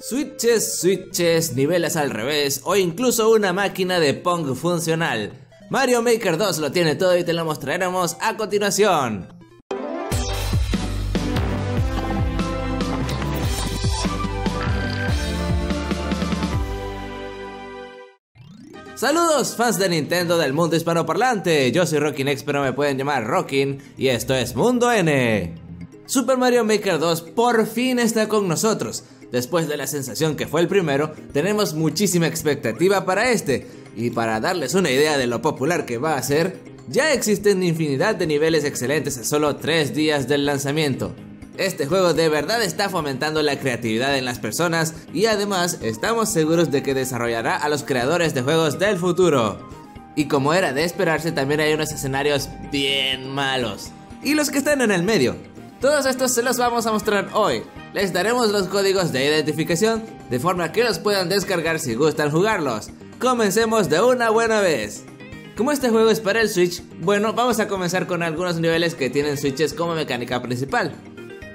Switches, switches, niveles al revés o incluso una máquina de Pong funcional. Mario Maker 2 lo tiene todo y te lo mostraremos a continuación. Saludos fans de Nintendo del mundo hispanoparlante, yo soy Rockin X pero me pueden llamar Rockin y esto es Mundo N. Super Mario Maker 2 por fin está con nosotros. Después de la sensación que fue el primero, tenemos muchísima expectativa para este. Y para darles una idea de lo popular que va a ser, ya existen infinidad de niveles excelentes a solo 3 días del lanzamiento. Este juego de verdad está fomentando la creatividad en las personas y además estamos seguros de que desarrollará a los creadores de juegos del futuro. Y como era de esperarse también hay unos escenarios bien malos. Y los que están en el medio. Todos estos se los vamos a mostrar hoy. Les daremos los códigos de identificación de forma que los puedan descargar si gustan jugarlos. Comencemos de una buena vez. Como este juego es para el Switch, bueno, vamos a comenzar con algunos niveles que tienen switches como mecánica principal.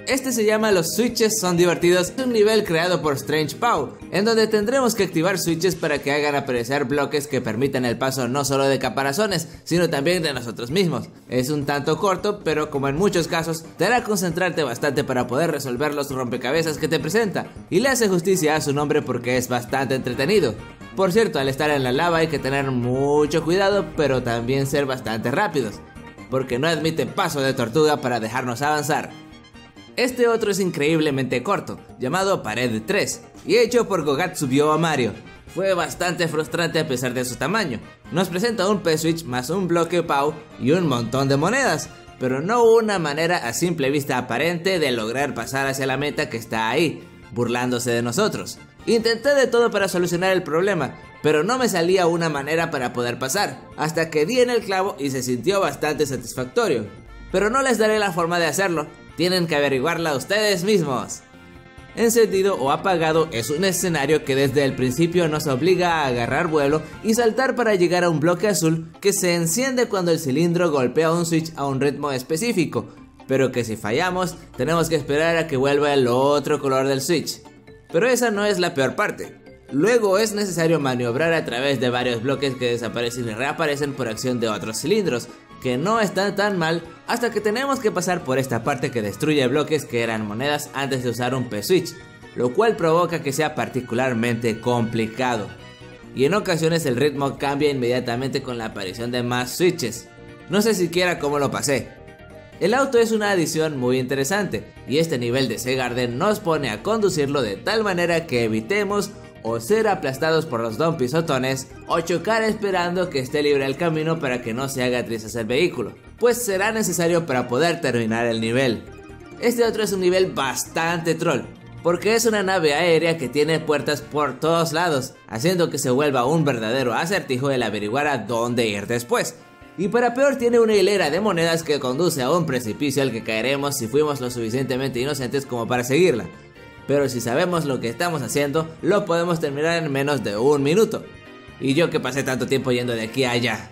Este se llama Los Switches son divertidos, un nivel creado por Strange Pow, en donde tendremos que activar switches para que hagan aparecer bloques que permitan el paso no solo de caparazones, sino también de nosotros mismos. Es un tanto corto, pero como en muchos casos, te hará concentrarte bastante para poder resolver los rompecabezas que te presenta, y le hace justicia a su nombre porque es bastante entretenido. Por cierto, al estar en la lava hay que tener mucho cuidado, pero también ser bastante rápidos, porque no admite paso de tortuga para dejarnos avanzar. Este otro es increíblemente corto, llamado Pared 3, y hecho por Gogatsubiyo Mario. Fue bastante frustrante a pesar de su tamaño. Nos presenta un P-Switch más un bloque PAU y un montón de monedas, pero no una manera a simple vista aparente de lograr pasar hacia la meta que está ahí, burlándose de nosotros. Intenté de todo para solucionar el problema, pero no me salía una manera para poder pasar, hasta que di en el clavo y se sintió bastante satisfactorio. Pero no les daré la forma de hacerlo, tienen que averiguarla ustedes mismos. Encendido o apagado es un escenario que desde el principio nos obliga a agarrar vuelo y saltar para llegar a un bloque azul que se enciende cuando el cilindro golpea un switch a un ritmo específico, pero que si fallamos tenemos que esperar a que vuelva el otro color del switch. Pero esa no es la peor parte. Luego es necesario maniobrar a través de varios bloques que desaparecen y reaparecen por acción de otros cilindros, que no están tan mal hasta que tenemos que pasar por esta parte que destruye bloques que eran monedas antes de usar un P-Switch, lo cual provoca que sea particularmente complicado. Y en ocasiones el ritmo cambia inmediatamente con la aparición de más switches. No sé siquiera cómo lo pasé. El auto es una adición muy interesante y este nivel de Segarden nos pone a conducirlo de tal manera que evitemos o ser aplastados por los don pisotones o chocar esperando que esté libre el camino para que no se haga trizas el vehículo, pues será necesario para poder terminar el nivel. Este otro es un nivel bastante troll, porque es una nave aérea que tiene puertas por todos lados, haciendo que se vuelva un verdadero acertijo el averiguar a dónde ir después. Y para peor tiene una hilera de monedas que conduce a un precipicio al que caeremos si fuimos lo suficientemente inocentes como para seguirla pero si sabemos lo que estamos haciendo, lo podemos terminar en menos de un minuto. Y yo que pasé tanto tiempo yendo de aquí a allá.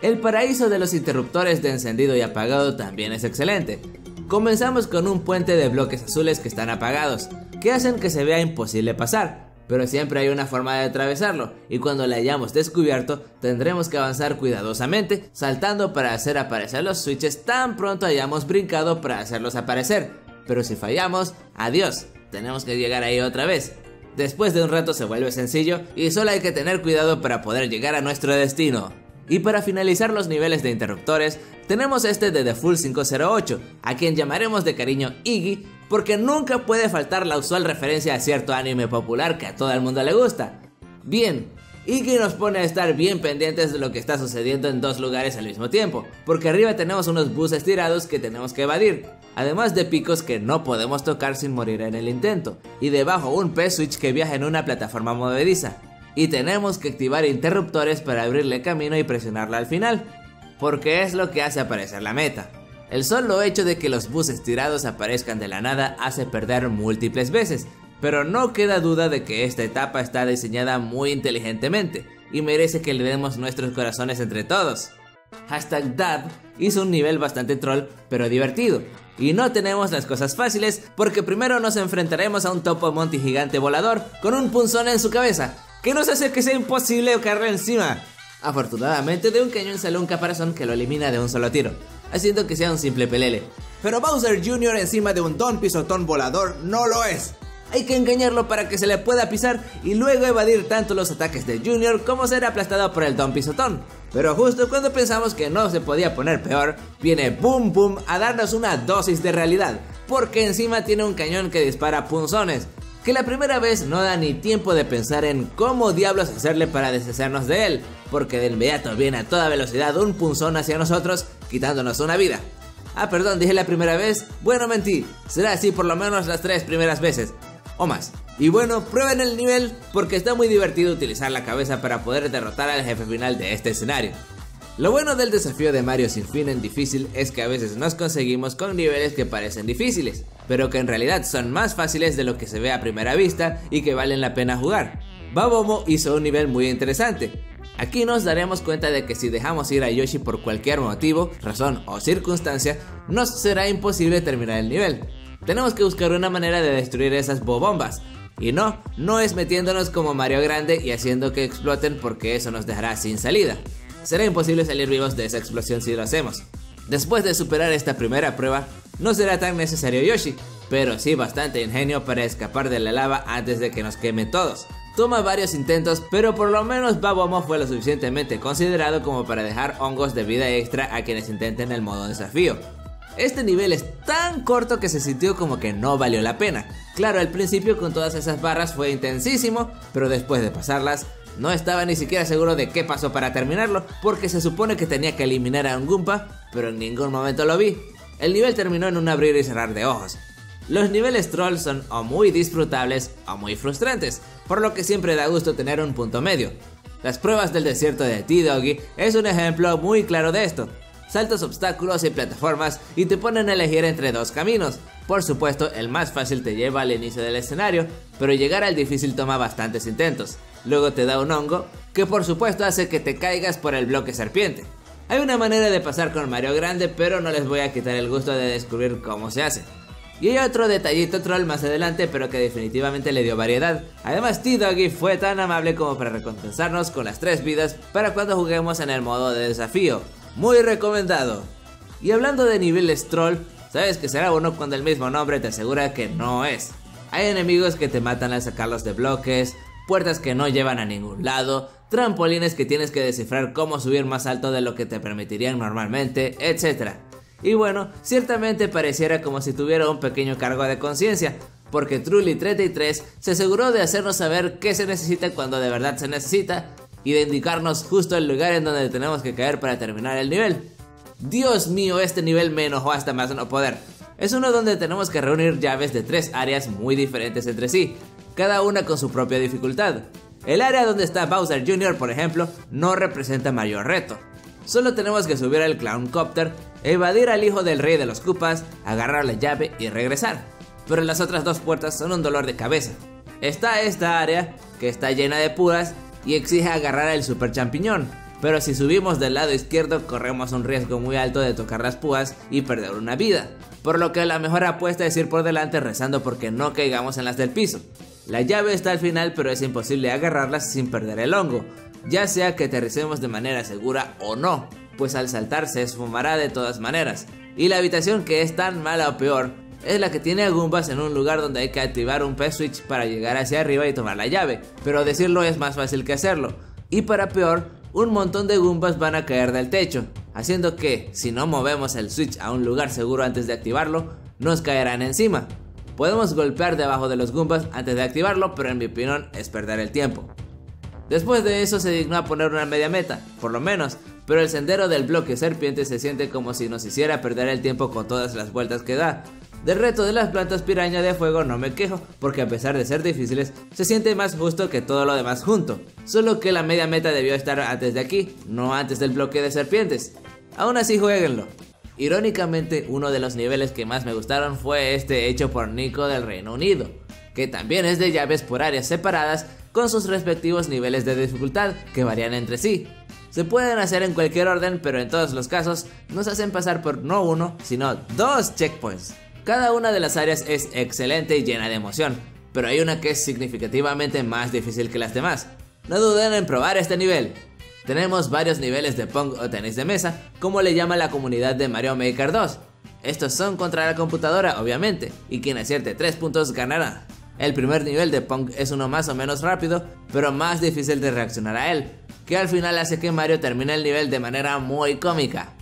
El paraíso de los interruptores de encendido y apagado también es excelente. Comenzamos con un puente de bloques azules que están apagados, que hacen que se vea imposible pasar, pero siempre hay una forma de atravesarlo, y cuando la hayamos descubierto, tendremos que avanzar cuidadosamente, saltando para hacer aparecer los switches tan pronto hayamos brincado para hacerlos aparecer. Pero si fallamos, adiós, tenemos que llegar ahí otra vez. Después de un rato se vuelve sencillo y solo hay que tener cuidado para poder llegar a nuestro destino. Y para finalizar los niveles de interruptores, tenemos este de The Full 508, a quien llamaremos de cariño Iggy, porque nunca puede faltar la usual referencia a cierto anime popular que a todo el mundo le gusta. Bien, Iggy nos pone a estar bien pendientes de lo que está sucediendo en dos lugares al mismo tiempo, porque arriba tenemos unos buses tirados que tenemos que evadir, además de picos que no podemos tocar sin morir en el intento, y debajo un P-Switch que viaja en una plataforma movediza, y tenemos que activar interruptores para abrirle camino y presionarla al final, porque es lo que hace aparecer la meta. El solo hecho de que los buses tirados aparezcan de la nada hace perder múltiples veces, pero no queda duda de que esta etapa está diseñada muy inteligentemente y merece que le demos nuestros corazones entre todos. Hashtag Dad hizo un nivel bastante troll pero divertido, Y no tenemos las cosas fáciles porque primero nos enfrentaremos a un topo monty gigante volador con un punzón en su cabeza, que nos hace que sea imposible caerle encima. Afortunadamente de un cañón sale un caparazón que lo elimina de un solo tiro, haciendo que sea un simple pelele. Pero Bowser Jr. encima de un don pisotón volador no lo es. Hay que engañarlo para que se le pueda pisar y luego evadir tanto los ataques de Junior como ser aplastado por el Don Pisotón. Pero justo cuando pensamos que no se podía poner peor, viene Boom Boom a darnos una dosis de realidad, porque encima tiene un cañón que dispara punzones, que la primera vez no da ni tiempo de pensar en cómo diablos hacerle para deshacernos de él, porque de inmediato viene a toda velocidad un punzón hacia nosotros, quitándonos una vida. Ah, perdón, dije la primera vez. Bueno, mentí. Será así por lo menos las tres primeras veces o más. Y bueno, prueben el nivel porque está muy divertido utilizar la cabeza para poder derrotar al jefe final de este escenario. Lo bueno del desafío de Mario sin fin en difícil es que a veces nos conseguimos con niveles que parecen difíciles, pero que en realidad son más fáciles de lo que se ve a primera vista y que valen la pena jugar. Babomo hizo un nivel muy interesante. Aquí nos daremos cuenta de que si dejamos ir a Yoshi por cualquier motivo, razón o circunstancia, nos será imposible terminar el nivel. Tenemos que buscar una manera de destruir esas bobombas. Y no, no es metiéndonos como Mario Grande y haciendo que exploten porque eso nos dejará sin salida. Será imposible salir vivos de esa explosión si lo hacemos. Después de superar esta primera prueba, no será tan necesario Yoshi, pero sí bastante ingenio para escapar de la lava antes de que nos quemen todos. Toma varios intentos, pero por lo menos Babomo fue lo suficientemente considerado como para dejar hongos de vida extra a quienes intenten el modo desafío. Este nivel es tan corto que se sintió como que no valió la pena. Claro, al principio con todas esas barras fue intensísimo, pero después de pasarlas, no estaba ni siquiera seguro de qué pasó para terminarlo, porque se supone que tenía que eliminar a un Goomba, pero en ningún momento lo vi. El nivel terminó en un abrir y cerrar de ojos. Los niveles troll son o muy disfrutables o muy frustrantes, por lo que siempre da gusto tener un punto medio. Las pruebas del desierto de T-Doggy es un ejemplo muy claro de esto saltas obstáculos y plataformas y te ponen a elegir entre dos caminos. Por supuesto, el más fácil te lleva al inicio del escenario, pero llegar al difícil toma bastantes intentos. Luego te da un hongo, que por supuesto hace que te caigas por el bloque serpiente. Hay una manera de pasar con Mario Grande, pero no les voy a quitar el gusto de descubrir cómo se hace. Y hay otro detallito troll más adelante, pero que definitivamente le dio variedad. Además, T-Doggy fue tan amable como para recompensarnos con las tres vidas para cuando juguemos en el modo de desafío muy recomendado. Y hablando de niveles troll, sabes que será bueno cuando el mismo nombre te asegura que no es. Hay enemigos que te matan al sacarlos de bloques, puertas que no llevan a ningún lado, trampolines que tienes que descifrar cómo subir más alto de lo que te permitirían normalmente, etc. Y bueno, ciertamente pareciera como si tuviera un pequeño cargo de conciencia, porque Truly 33 se aseguró de hacernos saber qué se necesita cuando de verdad se necesita y de indicarnos justo el lugar en donde tenemos que caer para terminar el nivel. Dios mío, este nivel me enojó hasta más no poder. Es uno donde tenemos que reunir llaves de tres áreas muy diferentes entre sí, cada una con su propia dificultad. El área donde está Bowser Jr., por ejemplo, no representa mayor reto. Solo tenemos que subir al Clown Copter, evadir al hijo del rey de los Koopas, agarrar la llave y regresar. Pero las otras dos puertas son un dolor de cabeza. Está esta área, que está llena de puras y exige agarrar el super champiñón. Pero si subimos del lado izquierdo corremos un riesgo muy alto de tocar las púas y perder una vida. Por lo que la mejor apuesta es ir por delante rezando porque no caigamos en las del piso. La llave está al final pero es imposible agarrarlas sin perder el hongo, ya sea que aterricemos de manera segura o no, pues al saltar se esfumará de todas maneras. Y la habitación que es tan mala o peor es la que tiene a Goombas en un lugar donde hay que activar un P-Switch para llegar hacia arriba y tomar la llave, pero decirlo es más fácil que hacerlo. Y para peor, un montón de Goombas van a caer del techo, haciendo que, si no movemos el Switch a un lugar seguro antes de activarlo, nos caerán encima. Podemos golpear debajo de los Goombas antes de activarlo, pero en mi opinión es perder el tiempo. Después de eso se dignó a poner una media meta, por lo menos, pero el sendero del bloque serpiente se siente como si nos hiciera perder el tiempo con todas las vueltas que da, del reto de las plantas piraña de fuego no me quejo, porque a pesar de ser difíciles, se siente más justo que todo lo demás junto. Solo que la media meta debió estar antes de aquí, no antes del bloque de serpientes. Aún así, jueguenlo. Irónicamente, uno de los niveles que más me gustaron fue este hecho por Nico del Reino Unido, que también es de llaves por áreas separadas con sus respectivos niveles de dificultad que varían entre sí. Se pueden hacer en cualquier orden, pero en todos los casos nos hacen pasar por no uno, sino dos checkpoints. Cada una de las áreas es excelente y llena de emoción, pero hay una que es significativamente más difícil que las demás. No duden en probar este nivel. Tenemos varios niveles de Pong o tenis de mesa, como le llama la comunidad de Mario Maker 2. Estos son contra la computadora, obviamente, y quien acierte 3 puntos ganará. El primer nivel de Pong es uno más o menos rápido, pero más difícil de reaccionar a él, que al final hace que Mario termine el nivel de manera muy cómica.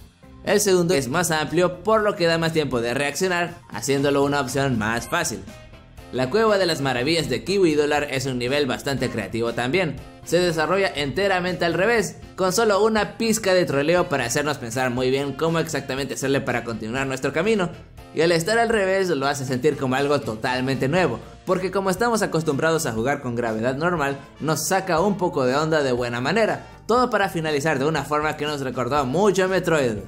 El segundo es más amplio, por lo que da más tiempo de reaccionar, haciéndolo una opción más fácil. La Cueva de las Maravillas de Kiwi Dollar es un nivel bastante creativo también. Se desarrolla enteramente al revés, con solo una pizca de troleo para hacernos pensar muy bien cómo exactamente hacerle para continuar nuestro camino. Y al estar al revés lo hace sentir como algo totalmente nuevo, porque como estamos acostumbrados a jugar con gravedad normal, nos saca un poco de onda de buena manera, todo para finalizar de una forma que nos recordó mucho a Metroid.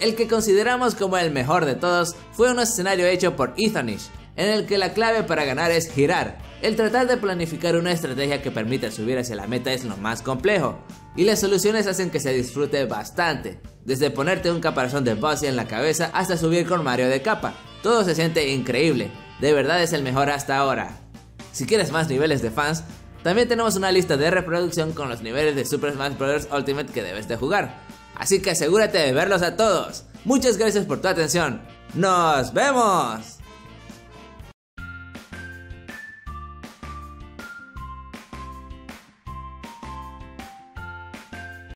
El que consideramos como el mejor de todos fue un escenario hecho por Ethanish, en el que la clave para ganar es girar. El tratar de planificar una estrategia que permita subir hacia la meta es lo más complejo, y las soluciones hacen que se disfrute bastante, desde ponerte un caparazón de Bossy en la cabeza hasta subir con Mario de capa. Todo se siente increíble, de verdad es el mejor hasta ahora. Si quieres más niveles de fans, también tenemos una lista de reproducción con los niveles de Super Smash Bros. Ultimate que debes de jugar. Así que asegúrate de verlos a todos. Muchas gracias por tu atención. ¡Nos vemos!